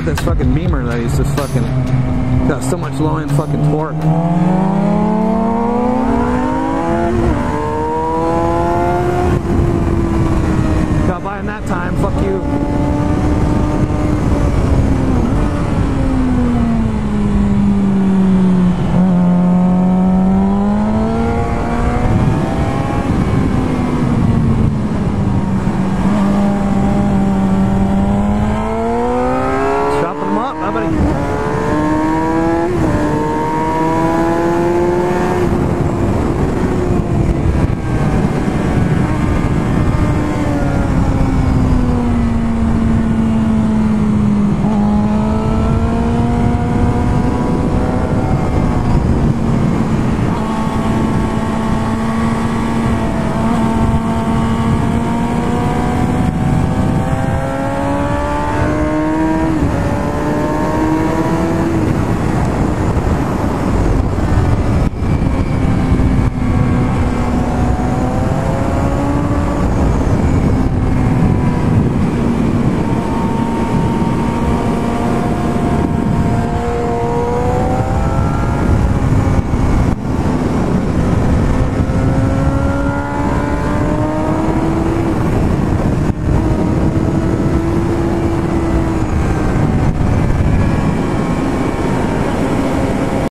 have this fucking Beamer that he's just fucking got so much low end fucking torque. Got by in that time, fuck you.